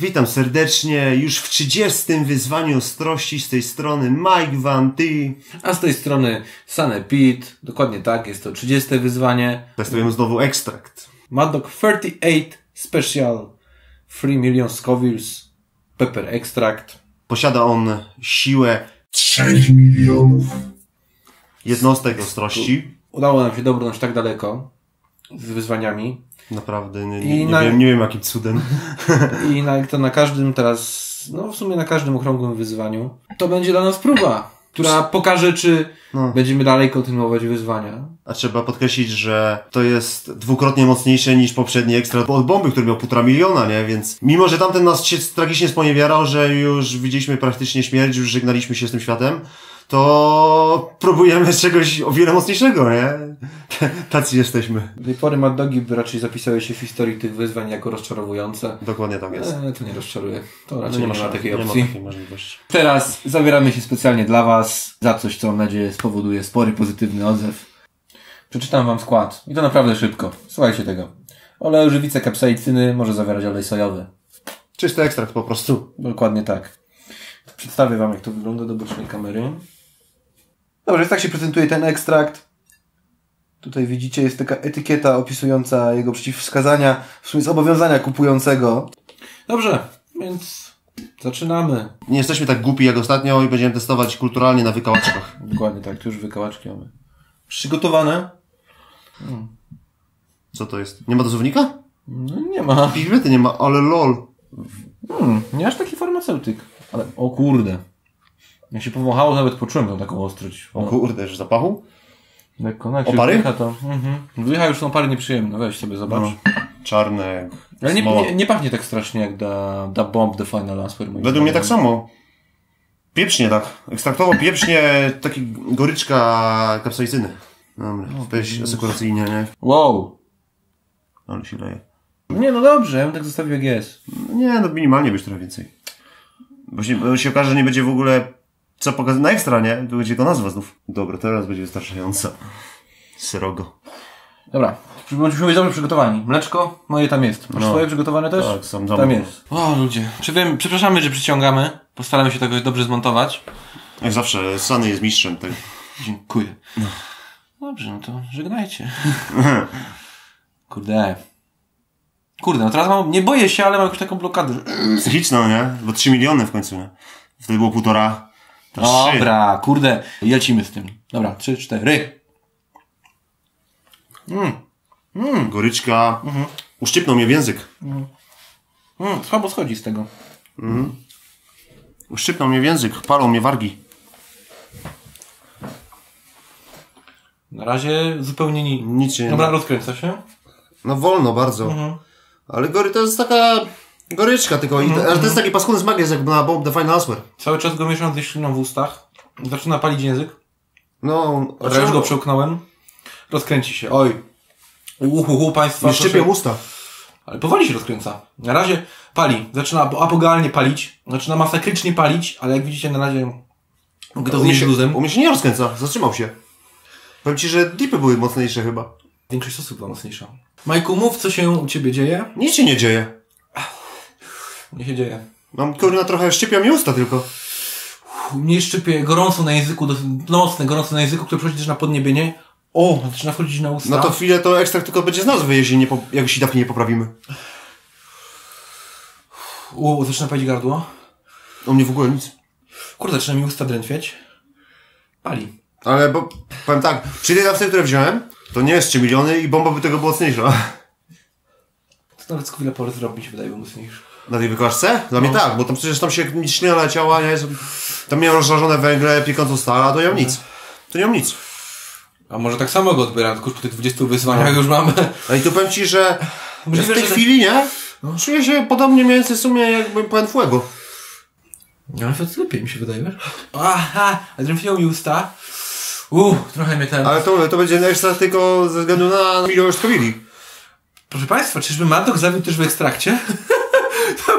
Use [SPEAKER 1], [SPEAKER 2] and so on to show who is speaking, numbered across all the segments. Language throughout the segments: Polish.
[SPEAKER 1] Witam serdecznie już w 30. wyzwaniu ostrości z tej strony Mike Van T.
[SPEAKER 2] A z tej strony Sanepid, dokładnie tak, jest to 30 wyzwanie.
[SPEAKER 1] Testujemy znowu ekstrakt.
[SPEAKER 2] Mad Dog 38 Special 3 million Scovilles Pepper Extract.
[SPEAKER 1] Posiada on siłę
[SPEAKER 3] 3 milionów.
[SPEAKER 1] jednostek ostrości.
[SPEAKER 2] Udało nam się dobrnąć tak daleko z wyzwaniami
[SPEAKER 1] Naprawdę, nie, nie, nie,
[SPEAKER 2] na-
[SPEAKER 1] wiem, nie wiem jakim cudem.
[SPEAKER 2] i na, to na każdym teraz, no w sumie na każdym okrągłym wyzwaniu, to będzie dla nas próba, która pokaże, czy
[SPEAKER 1] No.
[SPEAKER 2] będziemy dalej kontynuować wyzwania.
[SPEAKER 1] A trzeba podkreślić, że to jest dwukrotnie mocniejsze niż poprzedni ekstra od bomby, który miał półtora miliona, nie? Więc mimo, że tamten nas się tragicznie sponiewierał, że już widzieliśmy praktycznie śmierć, już żegnaliśmy się z tym światem, to próbujemy czegoś o wiele mocniejszego, nie? Tacy jesteśmy.
[SPEAKER 2] Do tej pory Mad Dogi raczej zapisały się w historii tych wyzwań jako rozczarowujące.
[SPEAKER 1] Dokładnie tak jest.
[SPEAKER 2] Eee, to nie rozczaruje. To raczej
[SPEAKER 1] No
[SPEAKER 2] nie, ma
[SPEAKER 1] szans,
[SPEAKER 2] takiej
[SPEAKER 1] nie
[SPEAKER 2] opcji.
[SPEAKER 1] ma takiej możliwości.
[SPEAKER 2] Teraz zabieramy się specjalnie dla Was za coś, co mam nadzieję spowoduje spory pozytywny odzew. Przeczytam Wam skład. I to naprawdę szybko. Słuchajcie tego. Olej żywice kapsaicyny może zawierać olej sojowy.
[SPEAKER 1] Czysty ekstrakt po prostu.
[SPEAKER 2] Dokładnie tak. Przedstawię Wam, jak to wygląda do bocznej kamery. Dobrze, więc tak się prezentuje ten ekstrakt. Tutaj widzicie, jest taka etykieta opisująca jego przeciwwskazania, w sumie zobowiązania kupującego. Dobrze, więc zaczynamy.
[SPEAKER 1] Nie jesteśmy tak głupi jak ostatnio i będziemy testować kulturalnie na wykałaczkach.
[SPEAKER 2] Dokładnie tak, tu już wykałaczki mamy. Przygotowane?
[SPEAKER 1] Co to jest? Nie ma dozownika?
[SPEAKER 2] No nie ma.
[SPEAKER 1] Piwety nie ma, ale lol.
[SPEAKER 2] Hmm, nie aż taki farmaceutyk. Ale, o kurde. Jak się powąchało, nawet poczułem tą taką ostrość.
[SPEAKER 1] O kurde, że zapachu?
[SPEAKER 2] Lekko, no jak
[SPEAKER 1] Opary?
[SPEAKER 2] wdycha, to... Mhm. Wdycha już są opary nieprzyjemne, weź sobie zobacz.
[SPEAKER 1] No. Czarne
[SPEAKER 2] Ale nie, nie, nie pachnie tak strasznie jak da, da Bomb The Final Answer.
[SPEAKER 1] Według mnie tak samo. Pieprznie tak. Ekstraktowo pieprznie taki goryczka kapsaicyny. Dobra, weź asekuracyjnie, nie?
[SPEAKER 2] Wow.
[SPEAKER 1] Ale się leje.
[SPEAKER 2] Nie, no dobrze, ja bym tak zostawił jak jest.
[SPEAKER 1] No nie, no minimalnie być trochę więcej. Bo się, bo się okaże, że nie będzie w ogóle co pokazać na ekstra, nie? To będzie tylko nazwa znów. Dobra, teraz będzie wystarczająca. Srogo.
[SPEAKER 2] Dobra, bądźmy być dobrze przygotowani. Mleczko, moje tam jest. Masz
[SPEAKER 1] No.
[SPEAKER 2] swoje przygotowane też?
[SPEAKER 1] Tak, sam
[SPEAKER 2] Tam jest. O ludzie. Czy wiem, przepraszamy, że przyciągamy. Postaramy się tego dobrze zmontować.
[SPEAKER 1] Jak zawsze, Sany jest mistrzem tego.
[SPEAKER 2] Dziękuję. Dobrze, no to żegnajcie. Kurde. Kurde, no teraz mam, nie boję się, ale mam już taką blokadę.
[SPEAKER 1] Psychiczną, nie? Bo 3 miliony w końcu, nie? Wtedy było półtora.
[SPEAKER 2] Dobra, kurde, lecimy z tym. Dobra, trzy, cztery.
[SPEAKER 1] Goryczka. Uszczypnął mnie w język.
[SPEAKER 2] Mm, słabo schodzi z tego.
[SPEAKER 1] Uszczypnął mnie w język. Palą mnie wargi.
[SPEAKER 2] Na razie zupełnie ni...
[SPEAKER 1] Nic się nie
[SPEAKER 2] Dobra,
[SPEAKER 1] da.
[SPEAKER 2] rozkręca się.
[SPEAKER 1] No wolno bardzo. Ale gory to jest taka goryczka tylko. I ale to jest taki paskudny smak jest jakby na Bomb The Final Answer.
[SPEAKER 2] Cały czas go mieszam ze śliną w ustach. Zaczyna palić język.
[SPEAKER 1] No,
[SPEAKER 2] Teraz już go przełknąłem. Rozkręci się. Oj. Uhu, państwa.
[SPEAKER 1] Nie
[SPEAKER 2] proszę.
[SPEAKER 1] szczypią usta.
[SPEAKER 2] Ale powoli się rozkręca. Na razie pali. Zaczyna ap- apogealnie palić. Zaczyna masakrycznie palić, ale jak widzicie na razie mogę to
[SPEAKER 1] się,
[SPEAKER 2] luzem.
[SPEAKER 1] u mnie się nie rozkręca. Zatrzymał się. Powiem ci, że dipy były mocniejsze chyba.
[SPEAKER 2] Większość osób była mocniejsza. Majku, mów co się u ciebie dzieje.
[SPEAKER 1] Nic się nie dzieje.
[SPEAKER 2] Nie się dzieje.
[SPEAKER 1] Mam kurna trochę szczypią mi usta tylko.
[SPEAKER 2] U mnie szczypie gorąco na języku, dosyć mocne gorąco na języku, które przechodzi też na podniebienie. O, zaczyna wchodzić na usta.
[SPEAKER 1] No to chwilę to ekstrakt tylko będzie z nazwy, jeśli nie, po, jak dawki nie poprawimy.
[SPEAKER 2] U, zaczyna palić gardło.
[SPEAKER 1] U mnie w ogóle nic.
[SPEAKER 2] Kurde, zaczyna mi usta drętwieć. Pali.
[SPEAKER 1] Ale bo, powiem tak, przy tej dawce, które wziąłem, to nie jest 3 miliony i bomba by tego była mocniejsza.
[SPEAKER 2] To nawet skowile pole zrobi mi się wydaje mocniejszy.
[SPEAKER 1] Na tej wykażce? Dla mnie tak, bo tam przecież tam się ślina leciała, nie? Tam miałem rozżarzone węgle, piekącą stal, a to nie mam nic. To nie mam nic.
[SPEAKER 2] A może tak samo go odbieram, tylko już po tych 20 wyzwaniach już mamy.
[SPEAKER 1] No i tu powiem ci, że, że w tej
[SPEAKER 2] że-
[SPEAKER 1] chwili, nie? Czuję się podobnie mniej więcej w sumie jakbym pełen fuego.
[SPEAKER 2] No ale to lepiej mi się wydaje, wiesz? Aha, a drętwią mi usta. Uuu, trochę mnie ten...
[SPEAKER 1] Ale to, to będzie ekstra tylko ze względu na ilość skowili.
[SPEAKER 2] Proszę Państwa, czyżby Madok zawiódł też w ekstrakcie?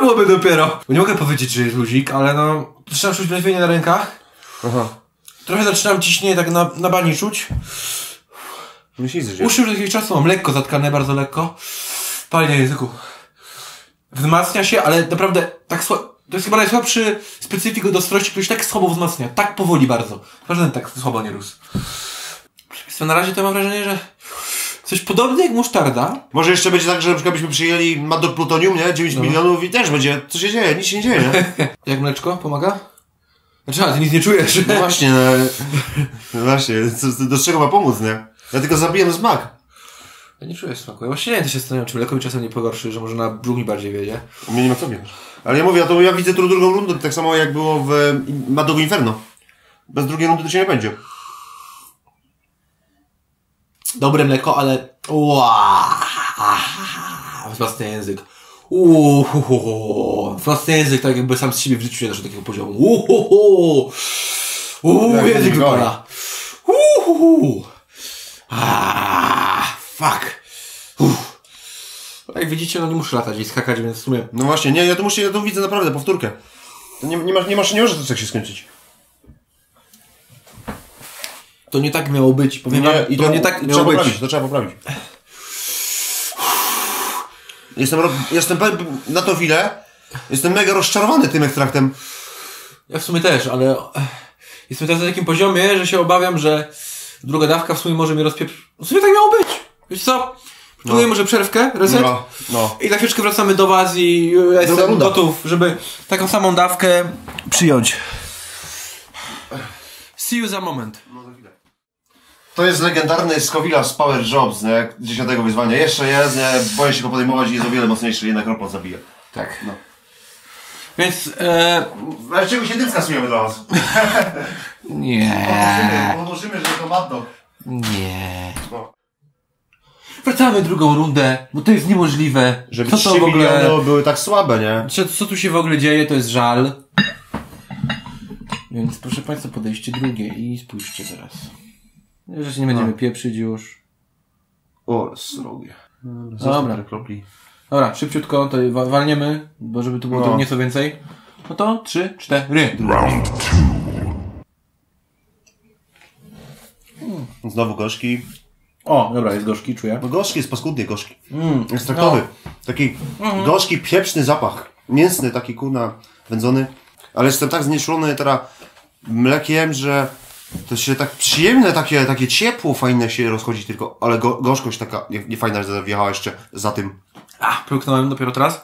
[SPEAKER 2] Byłoby dopiero. Nie mogę powiedzieć, że jest luzik, ale no... Zaczynam czuć drętwienie na rękach.
[SPEAKER 1] Aha.
[SPEAKER 2] Trochę zaczynam ciśnienie tak na, na bani czuć.
[SPEAKER 1] Myślisz, że
[SPEAKER 2] Uszy już od jakiegoś czasu mam lekko zatkane, bardzo lekko. Pali na języku. wzmacnia się, ale naprawdę tak słabo. To jest chyba najsłabszy specyfik od ostrości, który się tak słabo wzmacnia. Tak powoli bardzo. Każdy tak słabo nie rósł. Na razie to mam wrażenie, że coś podobne jak musztarda.
[SPEAKER 1] Może jeszcze będzie tak, że na przykład byśmy przyjęli mat do plutonium, nie? 9
[SPEAKER 2] No.
[SPEAKER 1] milionów i też będzie, co się dzieje? Nic się nie dzieje, nie?
[SPEAKER 2] Jak mleczko? Pomaga? Znaczy, a, ty nic nie czujesz.
[SPEAKER 1] No właśnie, no, no właśnie, co, do czego ma pomóc, nie? Ja tylko zabiję smak.
[SPEAKER 2] Ja nie czuję smaku. Ja właśnie nie wiem, to się zastanawiam, czy mleko mi czasem nie pogorszy, że może na brzuch mi bardziej wiedzie.
[SPEAKER 1] Mnie nie ma co bierz. Ale ja mówię, a to ja widzę tu drugą rundę, tak samo jak było w Madogu Inferno. Bez drugiej rundy to się nie będzie.
[SPEAKER 2] Dobre mleko, ale... Ła! Własny język. Uuu, własny język, tak jakby sam z siebie w życiu nie doszedł do takiego poziomu. Uuu, uuu,
[SPEAKER 1] Jak
[SPEAKER 2] język. Uuu, ah, fuck. Uff. Jak widzicie, no nie muszę latać i skakać, więc w sumie...
[SPEAKER 1] No właśnie, nie, ja tu muszę, ja tu widzę naprawdę powtórkę. To nie, nie, masz, nie masz, nie może to tak się skończyć.
[SPEAKER 2] To nie tak miało być, powiem wam,
[SPEAKER 1] i
[SPEAKER 2] to, nie tak
[SPEAKER 1] trzeba
[SPEAKER 2] miało być.
[SPEAKER 1] poprawić, to trzeba poprawić. Jestem, jestem na to chwilę, jestem mega rozczarowany tym ekstraktem.
[SPEAKER 2] Ja w sumie też, ale eh, jestem teraz na takim poziomie, że się obawiam, że druga dawka w sumie może mnie rozpieprzyć. W sumie tak miało być. Wiecie co? Czuję może przerwkę, reset.
[SPEAKER 1] No, no.
[SPEAKER 2] I za chwileczkę wracamy do was i ja jestem
[SPEAKER 1] runda.
[SPEAKER 2] gotów, żeby taką samą dawkę przyjąć. See you za moment.
[SPEAKER 1] To jest legendarny Scovilla z Power Jobs, nie? Dziesiątego wyzwania. Jeszcze jest, nie? Boję się go podejmować i jest o wiele mocniejszy, jednak robot zabija.
[SPEAKER 2] Tak.
[SPEAKER 1] No.
[SPEAKER 2] Więc, e,
[SPEAKER 1] Ale czego się tym skasujemy dla was?
[SPEAKER 2] nie,
[SPEAKER 1] Podłożymy, że to Mad Dog.
[SPEAKER 2] nie.
[SPEAKER 1] No.
[SPEAKER 2] Wracamy drugą rundę, bo to jest niemożliwe.
[SPEAKER 1] Żeby
[SPEAKER 2] co
[SPEAKER 1] 3
[SPEAKER 2] to w ogóle...
[SPEAKER 1] miliony były tak słabe, nie?
[SPEAKER 2] Co, co tu się w ogóle dzieje, to jest żal. Więc proszę Państwa, podejście drugie i spójrzcie teraz. Że się nie będziemy pieprzyć już.
[SPEAKER 1] O, srogie.
[SPEAKER 2] Dobra.
[SPEAKER 1] kropli.
[SPEAKER 2] Dobra, szybciutko to wa- walniemy, bo żeby tu było
[SPEAKER 1] No.
[SPEAKER 2] nieco więcej. No to trzy, cztery.
[SPEAKER 1] Znowu gorzki.
[SPEAKER 2] O, dobra, jest gorzki, czuję.
[SPEAKER 1] No gorzki jest paskudnie gorzki.
[SPEAKER 2] Mm,
[SPEAKER 1] Ekstraktowy. Taki gorzki, pieprzny zapach. Mięsny, taki kurna, wędzony. Ale jestem tak znieczulony teraz mlekiem, że to się tak przyjemne, takie, takie ciepło fajne się rozchodzi tylko, ale go, gorzkość taka nie, nie fajna, że wjechała jeszcze za tym.
[SPEAKER 2] A, próknąłem dopiero teraz.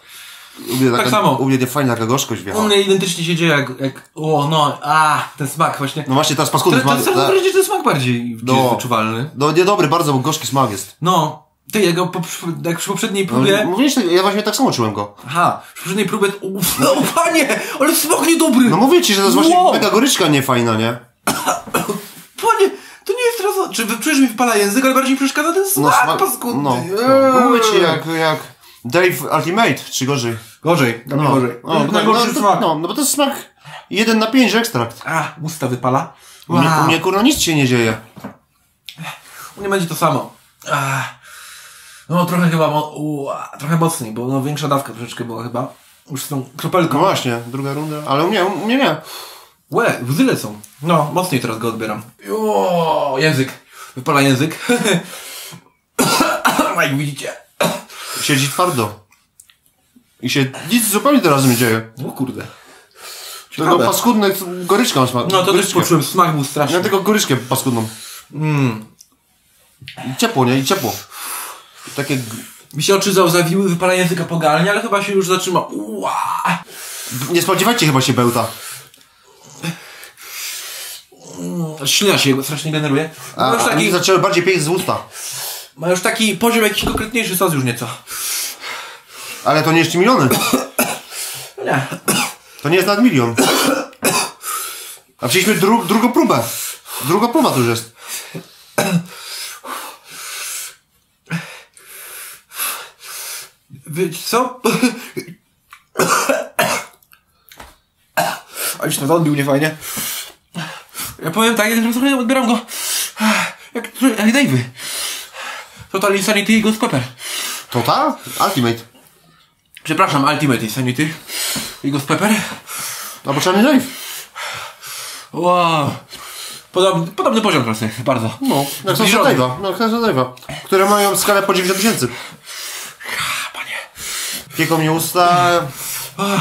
[SPEAKER 1] U mnie taka,
[SPEAKER 2] Tak samo.
[SPEAKER 1] U mnie nie fajna taka gorzkość
[SPEAKER 2] U
[SPEAKER 1] wjechała.
[SPEAKER 2] mnie identycznie się dzieje jak, jak o no, a, ten smak właśnie.
[SPEAKER 1] No właśnie teraz paskudny smak.
[SPEAKER 2] to,
[SPEAKER 1] ta-
[SPEAKER 2] to, ten smak bardziej
[SPEAKER 1] No.
[SPEAKER 2] wyczuwalny.
[SPEAKER 1] No niedobry bardzo, bo gorzki smak jest.
[SPEAKER 2] No, ty, jak, go po, jak przy poprzedniej
[SPEAKER 1] No,
[SPEAKER 2] próbie...
[SPEAKER 1] mówisz, ja właśnie tak samo czułem go.
[SPEAKER 2] Aha, przy poprzedniej próbie... Uf, no panie, ale smak niedobry!
[SPEAKER 1] No mówię ci, że to jest właśnie
[SPEAKER 2] Wow.
[SPEAKER 1] mega goryczka niefajna, nie?
[SPEAKER 2] Panie, to nie jest teraz... Czy czujesz mi wpala język, ale bardziej mi przeszkadza ten smak
[SPEAKER 1] No, smak-
[SPEAKER 2] paskudny.
[SPEAKER 1] no,
[SPEAKER 2] Eee.
[SPEAKER 1] no. Mówię ci jak, jak Dave Ultimate, czy gorzej.
[SPEAKER 2] Gorzej, dla mnie
[SPEAKER 1] No,
[SPEAKER 2] gorzej.
[SPEAKER 1] no, no,
[SPEAKER 2] Najgorszy
[SPEAKER 1] no,
[SPEAKER 2] smak.
[SPEAKER 1] no, no bo to jest smak 1 na 5 ekstrakt.
[SPEAKER 2] A, usta wypala.
[SPEAKER 1] U mnie,
[SPEAKER 2] Wow.
[SPEAKER 1] u mnie kurwa nic się nie dzieje.
[SPEAKER 2] U mnie będzie to samo. Ach. No trochę chyba, mo- ua, trochę mocniej, bo no większa dawka troszeczkę była chyba. Już z tą
[SPEAKER 1] No
[SPEAKER 2] kropelką.
[SPEAKER 1] właśnie, druga runda. Ale u mnie, u mnie nie.
[SPEAKER 2] Łe, łzy lecą. No, mocniej teraz go odbieram. O, język. Wypala język. Jak widzicie.
[SPEAKER 1] Siedzi twardo. I się nic zupełnie teraz nie dzieje.
[SPEAKER 2] O kurde. Ciekawe.
[SPEAKER 1] paskudny goryczka mam smak.
[SPEAKER 2] No to też
[SPEAKER 1] goryczkę.
[SPEAKER 2] poczułem, smak był straszny.
[SPEAKER 1] Ja tylko goryczkę paskudną.
[SPEAKER 2] Mm.
[SPEAKER 1] I ciepło, nie? I ciepło. Takie...
[SPEAKER 2] Mi się oczy załzawiły, wypala języka pogalnie, ale chyba się już zatrzyma. Ua.
[SPEAKER 1] Nie spodziewajcie chyba się bełta.
[SPEAKER 2] Ślina się strasznie generuje.
[SPEAKER 1] A,
[SPEAKER 2] Ma już
[SPEAKER 1] a
[SPEAKER 2] taki,
[SPEAKER 1] mi zaczęły bardziej piec z usta.
[SPEAKER 2] ma już taki poziom jakiś konkretniejszy sos już nieco.
[SPEAKER 1] Ale to nie jest miliony.
[SPEAKER 2] Nie.
[SPEAKER 1] To nie jest nad milion. A przyjęliśmy dru drugą próbę. Druga próba to już jest.
[SPEAKER 2] Wiecie co? Aleś to odbił niefajnie. Ja powiem tak, jak trochę odbieram go jak, jak Dave'y. Total Insanity i Ghost Pepper.
[SPEAKER 1] Total? Ultimate.
[SPEAKER 2] Przepraszam, Ultimate Insanity i Ghost Pepper.
[SPEAKER 1] Bo czarny Dave.
[SPEAKER 2] Wow. Podobny, podobny poziom trochę, bardzo.
[SPEAKER 1] No, jak
[SPEAKER 2] Zbliżony.
[SPEAKER 1] Dave'a. No, jak Dave'a. Które mają skalę po 90 tysięcy.
[SPEAKER 2] Panie.
[SPEAKER 1] Pieką mnie usta.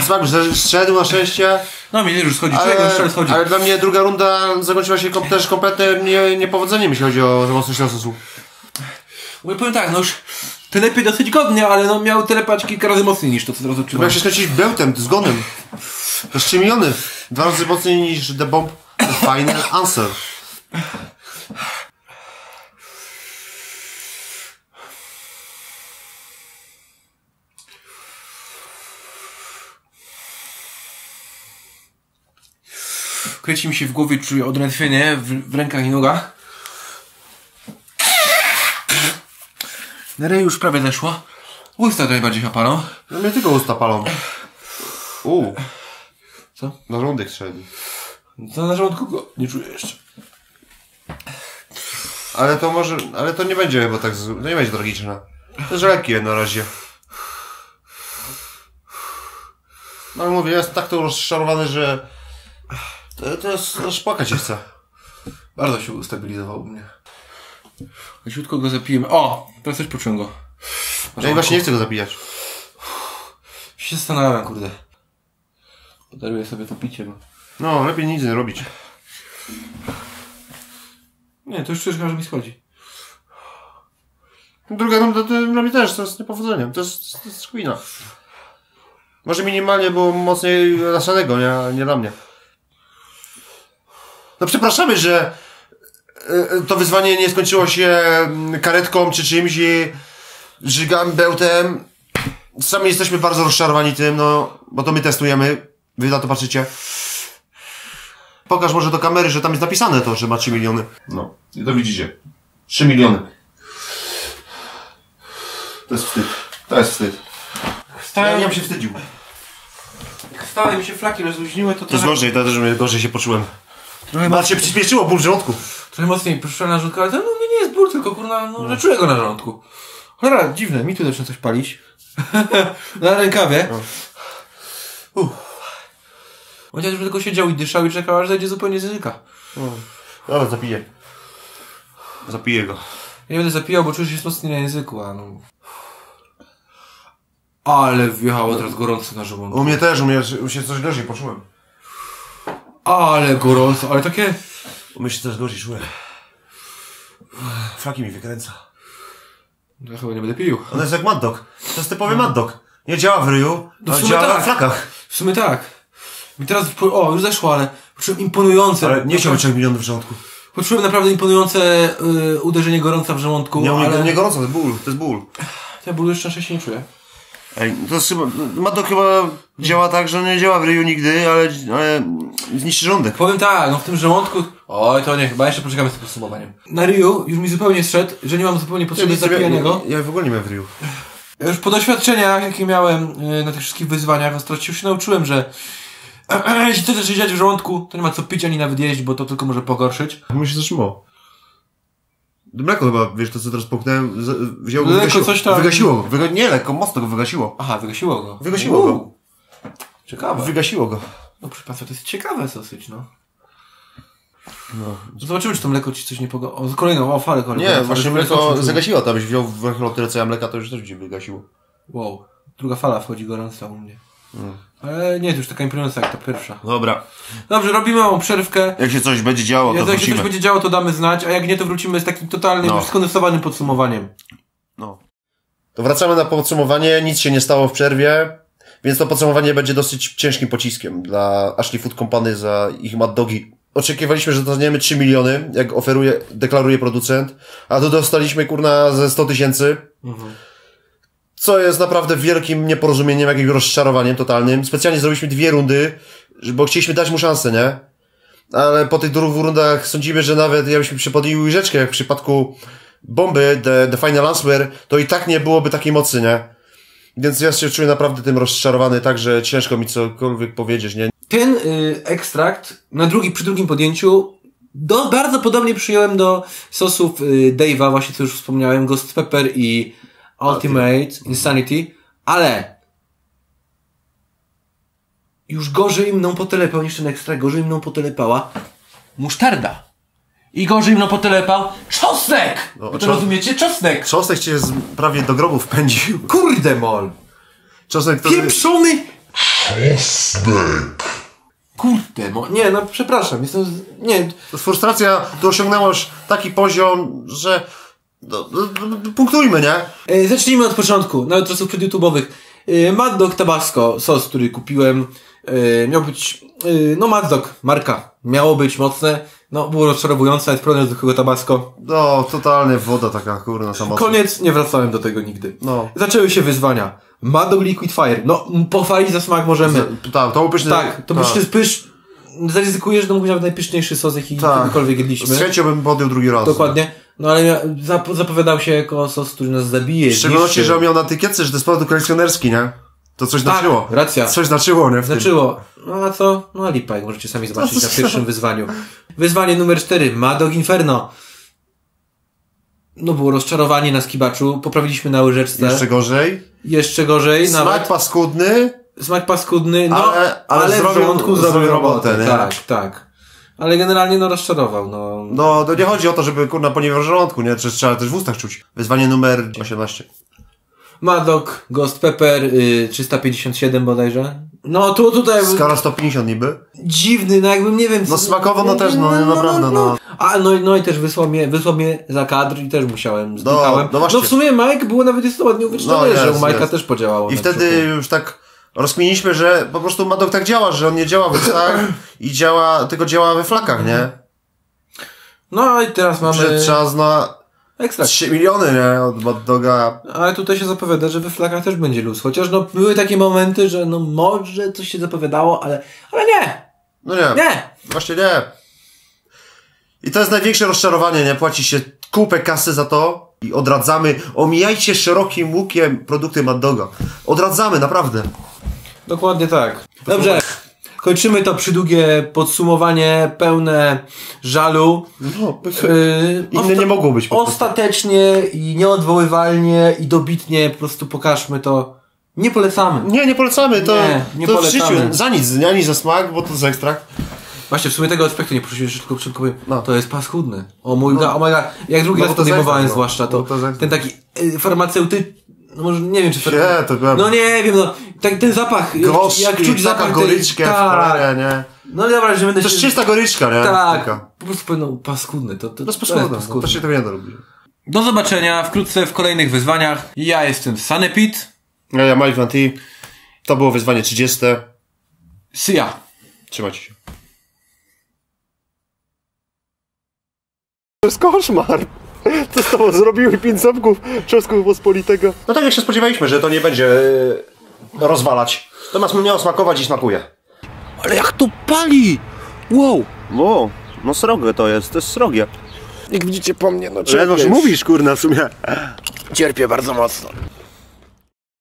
[SPEAKER 1] Smak że zszedł na szczęście.
[SPEAKER 2] No mi już schodzi, człowiek
[SPEAKER 1] Ale,
[SPEAKER 2] ale, schodzi.
[SPEAKER 1] ale dla mnie druga runda zakończyła się kom, też kompletnym nie, niepowodzeniem, jeśli chodzi o mocność sosu.
[SPEAKER 2] Bo ja powiem tak, no już telepie dosyć godnie, ale no miał telepać kilka razy mocniej niż to, co teraz
[SPEAKER 1] Bo
[SPEAKER 2] odczuwam.
[SPEAKER 1] jak się skręcić bełtem, zgonem. To jest 3 miliony. Dwa razy mocniej niż The Bomb. The Final Answer.
[SPEAKER 2] Kręci mi się w głowie, czuję odrętwienie w, w rękach i nogach. Na ryj już prawie zeszło. Usta trochę bardziej opalą.
[SPEAKER 1] No mnie tylko usta palą. Uuu.
[SPEAKER 2] Co?
[SPEAKER 1] Na żołądek szedł.
[SPEAKER 2] To na żołądku go nie czuję jeszcze.
[SPEAKER 1] Ale to może, ale to nie będzie chyba tak, z- to nie będzie tragiczne. To jest lekkie na razie. No mówię, jest tak to rozczarowany, że to, to jest, aż płakać się chce.
[SPEAKER 2] Bardzo się ustabilizował u mnie. Leciutko go zapiłem. O! Teraz też poczułem go.
[SPEAKER 1] Ja właśnie nie chcę go zabijać.
[SPEAKER 2] Się zastanawiam, kurde. Podaruję sobie to picie, bo...
[SPEAKER 1] No, lepiej nic nie robić.
[SPEAKER 2] Nie, to już czuję, że mi schodzi.
[SPEAKER 1] Druga runda to dla mnie też, to jest niepowodzeniem. To jest, to jest kpina. Może minimalnie było mocniej dla Szanego, nie, nie dla mnie. No przepraszamy, że e, to wyzwanie nie skończyło się mm, karetką czy czymś i żygami, bełtem. Sami jesteśmy bardzo rozczarowani tym, no, bo to my testujemy. Wy na to patrzycie. Pokaż może do kamery, że tam jest napisane to, że ma 3 miliony. No, i to widzicie. 3 miliony. To jest wstyd. To jest wstyd. Ja,
[SPEAKER 2] Stałem,
[SPEAKER 1] ja bym się wstydził.
[SPEAKER 2] stałem mi się flaki rozluźniły, to
[SPEAKER 1] To jest
[SPEAKER 2] trochę,
[SPEAKER 1] gorzej, to też gorzej się poczułem.
[SPEAKER 2] Trochę,
[SPEAKER 1] Bardzo się przyspieszyło ból żołądku.
[SPEAKER 2] trochę mocniej poczułem na żołądku, ale to no, nie, jest ból, tylko kurna, no, że czuję go na żołądku. Cholera, dziwne, mi tu zaczyna coś palić. na rękawie. Uff. Chociaż bym tylko siedział i dyszał i czekał, aż zejdzie zupełnie z języka.
[SPEAKER 1] Dobra, zapiję. Zapiję go.
[SPEAKER 2] Nie będę zapijał, bo czuję się mocniej na języku, a no... Ale wjechało teraz gorąco na żołądku.
[SPEAKER 1] U mnie też, u mnie u się coś gorzej poczułem.
[SPEAKER 2] Ale gorąco, ale takie...
[SPEAKER 1] Mnie się też gorzej czułem. Flaki mi wykręca.
[SPEAKER 2] Ja chyba nie będę pił.
[SPEAKER 1] On jest jak Mad Dog. To jest typowy Mad Dog. Nie działa w ryju,
[SPEAKER 2] No w
[SPEAKER 1] ale działa
[SPEAKER 2] tak.
[SPEAKER 1] na flakach.
[SPEAKER 2] W sumie tak. I teraz, o, już zeszło, ale poczułem imponujące.
[SPEAKER 1] Ale nie chciałbym 3 milionów w żołądku.
[SPEAKER 2] Poczułem naprawdę imponujące y, uderzenie gorąca w żołądku,
[SPEAKER 1] Nie,
[SPEAKER 2] ale
[SPEAKER 1] nie gorąco, to jest ból. To jest ból.
[SPEAKER 2] ja bólu jeszcze szczęście nie czuję.
[SPEAKER 1] Ej, to chyba, Mad Dog chyba działa tak, że nie działa w ryju nigdy, ale, ale zniszczy żołądek.
[SPEAKER 2] Powiem tak, no w tym żołądku... Oj, to nie, chyba jeszcze poczekamy z tym podsumowaniem. Na Ryu już mi zupełnie zszedł, że nie mam zupełnie potrzeby zapijanego.
[SPEAKER 1] Ja w ogóle nie miałem w ryju.
[SPEAKER 2] Ja już po doświadczeniach, jakie miałem y, na tych wszystkich wyzwaniach już się nauczyłem, że jeśli coś zacznie dziać w żołądku, to nie ma co pić ani nawet jeść, bo to tylko może pogorszyć.
[SPEAKER 1] Chyba się zatrzymało. Mleko chyba, wiesz, to co teraz połknąłem, wzięło go, wygasiło,
[SPEAKER 2] coś tam-
[SPEAKER 1] wygasiło go. Wyga... Nie, lekko, mocno go wygasiło.
[SPEAKER 2] Aha, wygasiło go.
[SPEAKER 1] Wygasiło go.
[SPEAKER 2] Uuu. Ciekawe.
[SPEAKER 1] Wygasiło go.
[SPEAKER 2] No proszę Państwa, to jest ciekawe dosyć, no. No. Zobaczymy, czy to mleko ci coś nie pogo... O, kolejną, o, falę kolejną.
[SPEAKER 1] Nie,
[SPEAKER 2] falę,
[SPEAKER 1] właśnie mleko zagasiło, to byś wziął w tyle co ja mleka, to już też ci wygasiło.
[SPEAKER 2] Wow. Druga fala wchodzi gorąca u mnie. Ale nie jest już taka imponująca jak ta pierwsza.
[SPEAKER 1] Dobra.
[SPEAKER 2] Dobrze, robimy małą przerwkę.
[SPEAKER 1] Jak się coś będzie działo, to
[SPEAKER 2] Jak jak się coś
[SPEAKER 1] wrócimy.
[SPEAKER 2] będzie działo, to damy znać, a jak nie, to wrócimy z takim totalnym,
[SPEAKER 1] No.
[SPEAKER 2] skondensowanym podsumowaniem.
[SPEAKER 1] No. To wracamy na podsumowanie. Nic się nie stało w przerwie, więc to podsumowanie będzie dosyć ciężkim pociskiem dla Ashley Food Company za ich Mad Dogi. Oczekiwaliśmy, że dostaniemy 3 miliony, jak oferuje, deklaruje producent, a tu dostaliśmy kurna ze 100 tysięcy. Co jest naprawdę wielkim nieporozumieniem, jakimś rozczarowaniem totalnym. Specjalnie zrobiliśmy dwie rundy, bo chcieliśmy dać mu szansę, nie? Ale po tych dwóch rundach sądzimy, że nawet jakbyśmy przypodli łyżeczkę, jak w przypadku bomby, The, the Final Answer, to i tak nie byłoby takiej mocy, nie? Więc ja się czuję naprawdę tym rozczarowany, tak, że ciężko mi cokolwiek powiedzieć, nie?
[SPEAKER 2] Ten y, ekstrakt na drugi, przy drugim podjęciu do, bardzo podobnie przyjąłem do sosów y, Dave'a, właśnie co już wspomniałem, Ghost Pepper i Ultimate Insanity, ale już gorzej mną potelepał niż ten ekstrakt, gorzej mną potelepała musztarda. I gorzej mną potelepał czosnek!
[SPEAKER 1] No,
[SPEAKER 2] to
[SPEAKER 1] czos-
[SPEAKER 2] rozumiecie? Czosnek!
[SPEAKER 1] Czosnek cię z, prawie do grobu wpędził.
[SPEAKER 2] Kurde mol!
[SPEAKER 1] Czosnek to...
[SPEAKER 2] Pieprzony! Kurde, mo... nie, no przepraszam, jestem... z- Nie,
[SPEAKER 1] To jest frustracja, tu osiągnęłaś taki poziom, że... No, no, no, punktujmy, nie?
[SPEAKER 2] E, zacznijmy od początku, nawet czasów przedYouTube'owych. E, Mad Dog Tabasco, sos, który kupiłem, e, miał być, no Mad Dog, marka, miało być mocne, no było rozczarowujące, nawet do kogo Tabasco.
[SPEAKER 1] No, totalnie woda taka, kurna, sama.
[SPEAKER 2] Koniec, nie wracałem do tego nigdy.
[SPEAKER 1] No.
[SPEAKER 2] Zaczęły się wyzwania. Mad Dog Liquid Fire, no pochwalić za smak możemy.
[SPEAKER 1] Tak, to był pyszny...
[SPEAKER 2] tak, to pyszny pysz, zaryzykuję, że to mógł być nawet najpyszniejszy sos, jaki
[SPEAKER 1] Tak.
[SPEAKER 2] kiedykolwiek jedliśmy.
[SPEAKER 1] Z chęcią bym podjął drugi raz.
[SPEAKER 2] Dokładnie. No ale zap zapowiadał się jako sos, który nas zabije.
[SPEAKER 1] W szczególności, że on miał na etykietce, że to jest produkt kolekcjonerski, nie? To coś
[SPEAKER 2] Tak,
[SPEAKER 1] znaczyło.
[SPEAKER 2] racja.
[SPEAKER 1] Coś znaczyło, nie? W.
[SPEAKER 2] Znaczyło. No a co? No lipa, jak możecie sami zobaczyć na pierwszym wyzwaniu. Wyzwanie numer 4. Madog Inferno. No było rozczarowanie na skibaczu. Poprawiliśmy na łyżeczce.
[SPEAKER 1] Jeszcze gorzej.
[SPEAKER 2] Jeszcze gorzej.
[SPEAKER 1] Smak
[SPEAKER 2] nawet.
[SPEAKER 1] paskudny.
[SPEAKER 2] Smak paskudny. No,
[SPEAKER 1] Ale- ale
[SPEAKER 2] ale, w żołądku
[SPEAKER 1] zrobił
[SPEAKER 2] robotę.
[SPEAKER 1] robotę, nie?
[SPEAKER 2] Tak, tak. Ale generalnie no rozczarował. No.
[SPEAKER 1] No, to nie chodzi o to, żeby kurna ponieważ żołądku, nie? Czy trzeba też w ustach czuć. Wyzwanie numer 18.
[SPEAKER 2] Madog, Ghost Pepper, y, 357 bodajże. No tu tutaj
[SPEAKER 1] Skala 150 niby.
[SPEAKER 2] dziwny, no jakbym nie wiem.
[SPEAKER 1] No smakowo no też, no, naprawdę, no.
[SPEAKER 2] A no, i- no i też wysłał mnie, wysłał mnie za kadr i też musiałem, zdychałem.
[SPEAKER 1] no właśnie.
[SPEAKER 2] w sumie Mike było nawet jest to ładnie uwiecznione,
[SPEAKER 1] No,
[SPEAKER 2] że u Majka też podziałało.
[SPEAKER 1] I wtedy
[SPEAKER 2] brzuchu.
[SPEAKER 1] już tak rozkminiliśmy, że po prostu Madok tak działa, że on nie działa w ustach i działa, tylko działa we flakach, nie?
[SPEAKER 2] No i teraz mamy
[SPEAKER 1] Że trzeba zna
[SPEAKER 2] ekstra.
[SPEAKER 1] 3 miliony, nie? Od Mad Doga.
[SPEAKER 2] Ale tutaj się zapowiada, że we flakach też będzie luz. Chociaż no były takie momenty, że no może coś się zapowiadało, ale, ale nie,
[SPEAKER 1] No nie.
[SPEAKER 2] nie.
[SPEAKER 1] Właśnie nie. I to jest największe rozczarowanie, nie? Płaci się kupę kasy za to i odradzamy. Omijajcie szerokim łukiem produkty Mad Doga. Odradzamy, naprawdę.
[SPEAKER 2] Dokładnie tak. Dobrze. Kończymy to przydługie podsumowanie pełne żalu.
[SPEAKER 1] No,
[SPEAKER 2] Yy,
[SPEAKER 1] Inne nie mogło być.
[SPEAKER 2] Ostatecznie i nieodwoływalnie i dobitnie po prostu pokażmy to. Nie polecamy.
[SPEAKER 1] Nie, nie polecamy. To,
[SPEAKER 2] Nie, nie
[SPEAKER 1] to w
[SPEAKER 2] polecamy.
[SPEAKER 1] życiu za nic, ani za smak, bo to jest ekstrakt.
[SPEAKER 2] Właśnie, w sumie tego aspektu nie prosiłem, jeszcze tylko szybko powiem.
[SPEAKER 1] No.
[SPEAKER 2] To jest paskudny. O mój ga, o my ga. Jak drugi
[SPEAKER 1] No,
[SPEAKER 2] raz podejmowałem
[SPEAKER 1] no.
[SPEAKER 2] zwłaszcza, to,
[SPEAKER 1] to
[SPEAKER 2] ten taki y, farmaceuty... No może nie wiem, czy...
[SPEAKER 1] Nie, to była-
[SPEAKER 2] No nie wiem, no. Tak, ten zapach.
[SPEAKER 1] Gorzki,
[SPEAKER 2] jak czuć
[SPEAKER 1] taka
[SPEAKER 2] zapach tej-
[SPEAKER 1] goryczkę w
[SPEAKER 2] Tak.
[SPEAKER 1] cholerę, nie?
[SPEAKER 2] No dobra, że będę
[SPEAKER 1] To jest
[SPEAKER 2] się...
[SPEAKER 1] czysta goryczka, nie?
[SPEAKER 2] Tak.
[SPEAKER 1] Taka.
[SPEAKER 2] Po prostu powiem, paskudny. To, to,
[SPEAKER 1] To jest
[SPEAKER 2] to
[SPEAKER 1] paskudne, no, to się to nie da robić.
[SPEAKER 2] Do zobaczenia wkrótce w kolejnych wyzwaniach. Ja jestem Sanepit.
[SPEAKER 1] Ja, ja Mike Van T. To było wyzwanie 30.
[SPEAKER 2] Syja.
[SPEAKER 1] Trzymajcie się. To jest koszmar. Co z tobą zrobiły pięć ząbków czosnku pospolitego? No tak jak się spodziewaliśmy, że to nie będzie e, rozwalać. Natomiast miało smakować i smakuje.
[SPEAKER 4] Ale jak to pali! Wow!
[SPEAKER 1] Wow, no srogie to jest, to jest srogie.
[SPEAKER 4] Jak widzicie po mnie, no cierpię,
[SPEAKER 1] mówisz, kurna, w sumie.
[SPEAKER 4] cierpię bardzo mocno.